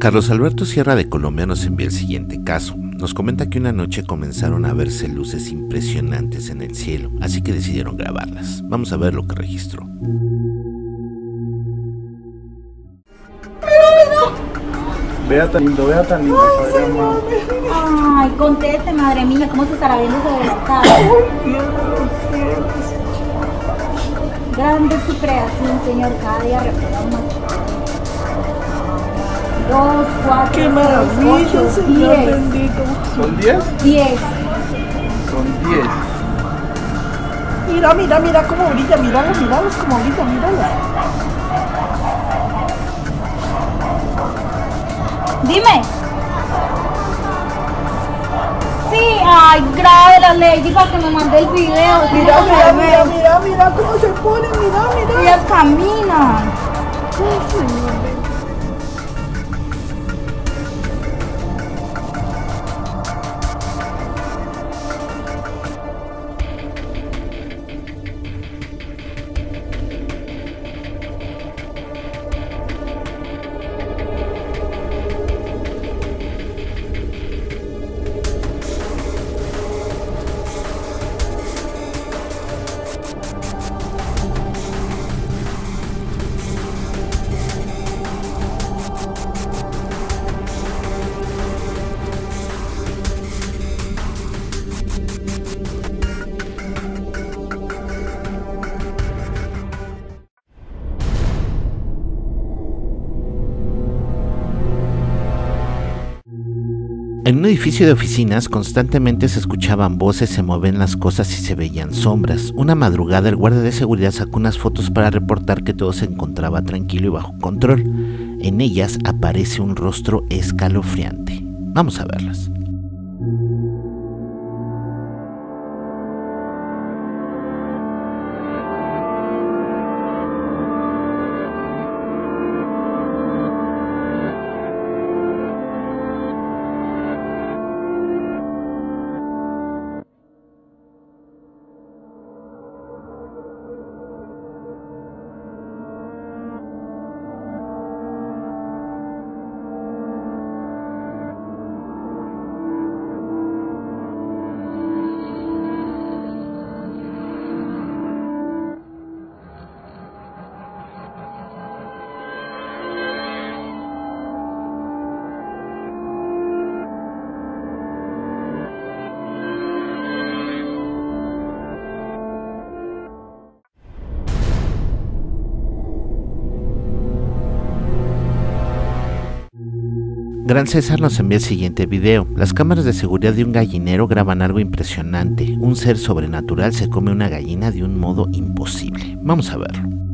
Carlos Alberto Sierra de Colombia nos envía el siguiente caso. Nos comenta que una noche comenzaron a verse luces impresionantes en el cielo, así que decidieron grabarlas. Vamos a ver lo que registró. Vea tan lindo, vea tan lindo. Padre amado. Ay, conteste, madre mía, ¿cómo se estará viendo ese adelantado? Grande es tu creación, Señor, cada día refleja más. Dos, cuatro, ¡Qué seis, maravilla, ocho, Señor diez. bendito! ¿Son 10? Diez. Son 10. Mira, mira, mira cómo brilla, míralos, míralos cómo brilla, míralos. Dime. Sí, ay, grave la ley, para que me mande el video. Mira, mira, mira, mira, mira cómo se ponen, mira, mira. Ellas caminan. Ay, Señor En un edificio de oficinas constantemente se escuchaban voces, se movían las cosas y se veían sombras. Una madrugada el guardia de seguridad sacó unas fotos para reportar que todo se encontraba tranquilo y bajo control. En ellas aparece un rostro escalofriante. Vamos a verlas. Gran César nos envía el siguiente video. Las cámaras de seguridad de un gallinero graban algo impresionante. Un ser sobrenatural se come una gallina de un modo imposible. Vamos a verlo.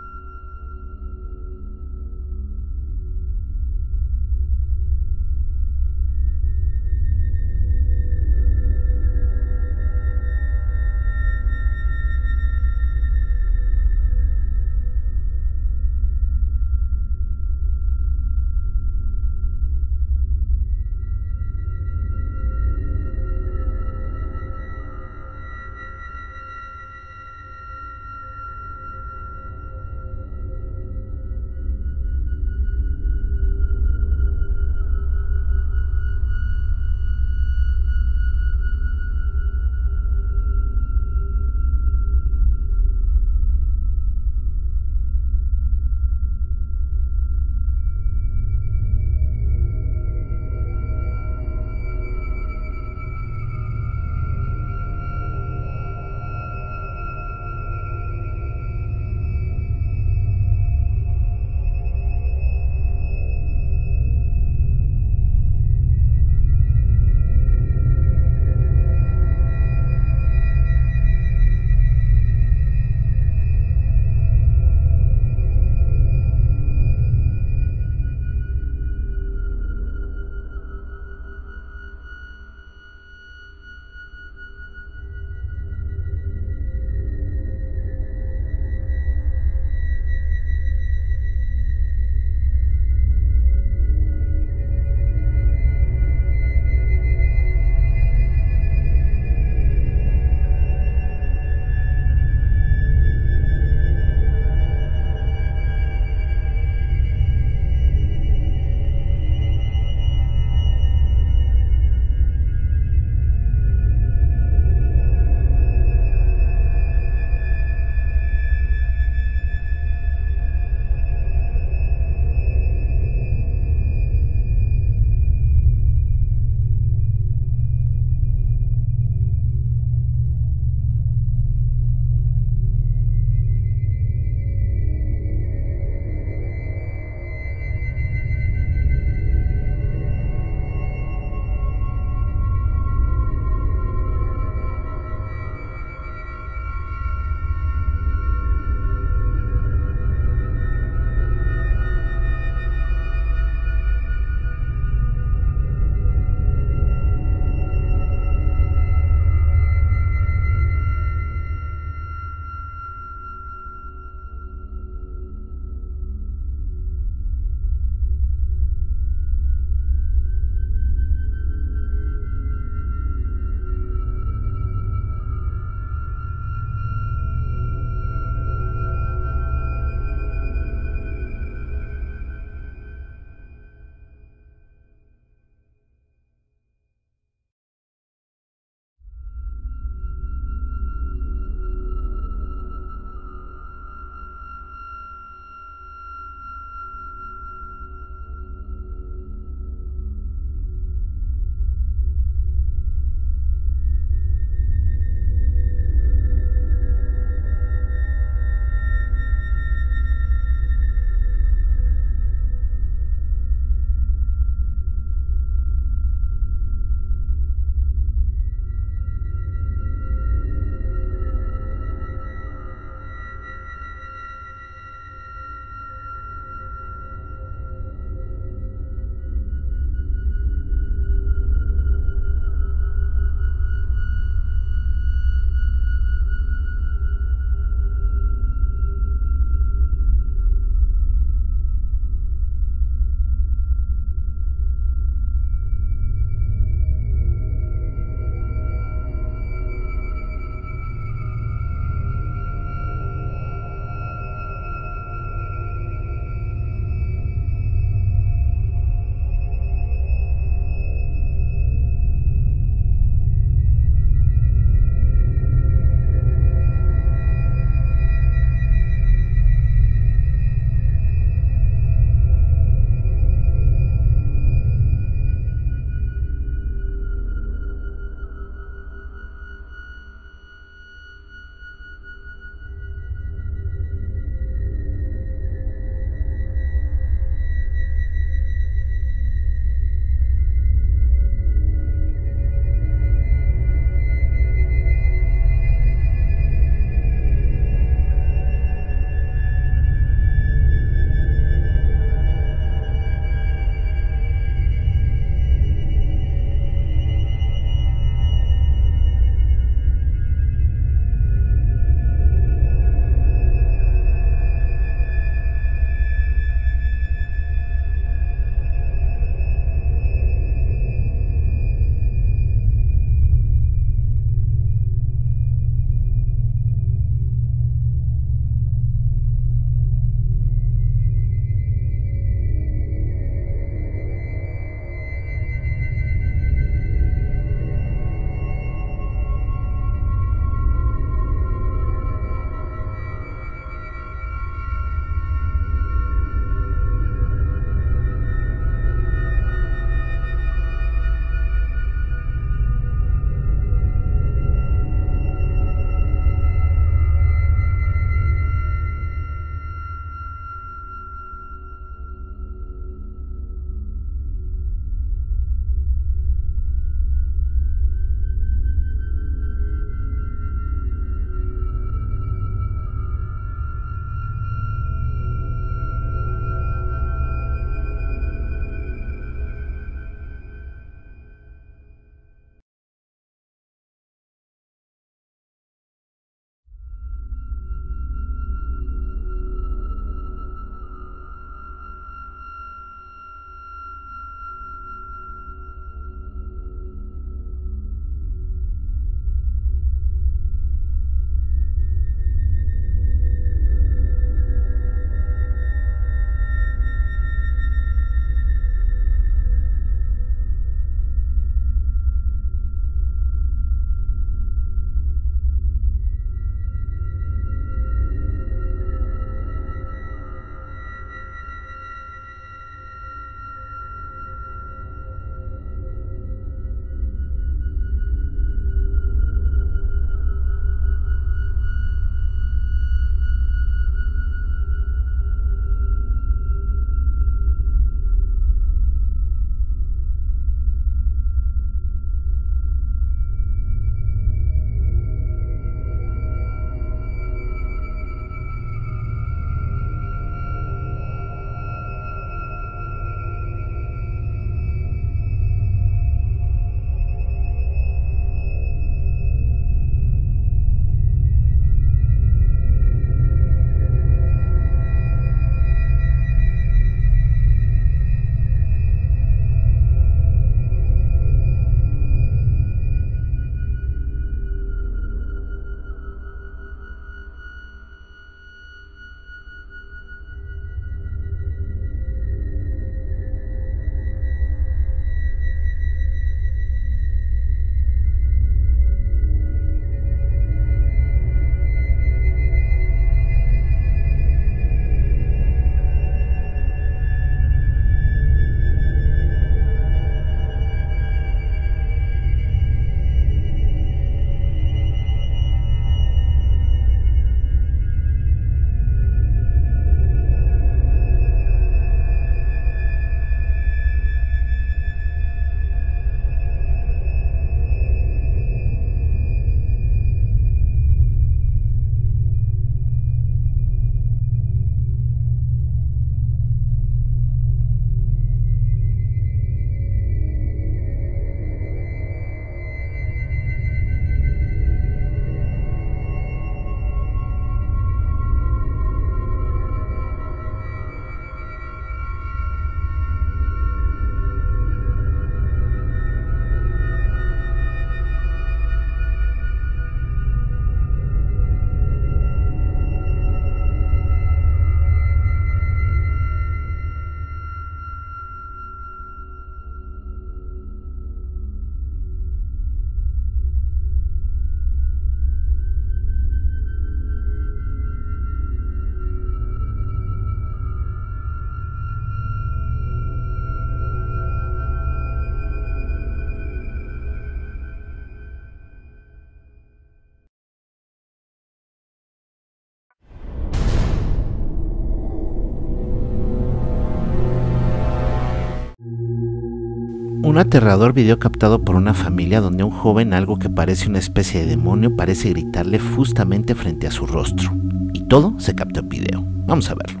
Un aterrador video captado por una familia donde un joven, algo que parece una especie de demonio, parece gritarle justamente frente a su rostro. Y todo se captó en video. Vamos a verlo.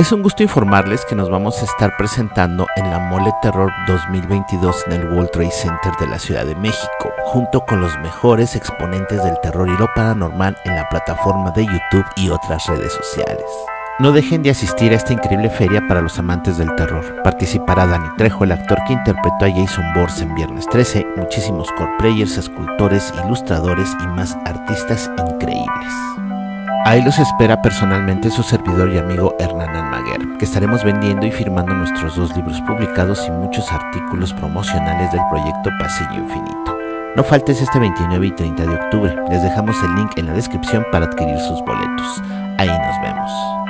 Es un gusto informarles que nos vamos a estar presentando en la Mole Terror 2022 en el World Trade Center de la Ciudad de México, junto con los mejores exponentes del terror y lo paranormal en la plataforma de YouTube y otras redes sociales. No dejen de asistir a esta increíble feria para los amantes del terror. Participará Dani Trejo, el actor que interpretó a Jason Bors en Viernes 13, muchísimos core players, escultores, ilustradores y más artistas increíbles. Ahí los espera personalmente su servidor y amigo Hernán Almaguer, que estaremos vendiendo y firmando nuestros dos libros publicados y muchos artículos promocionales del proyecto Pasillo Infinito. No faltes este 29 y 30 de octubre, les dejamos el link en la descripción para adquirir sus boletos. Ahí nos vemos.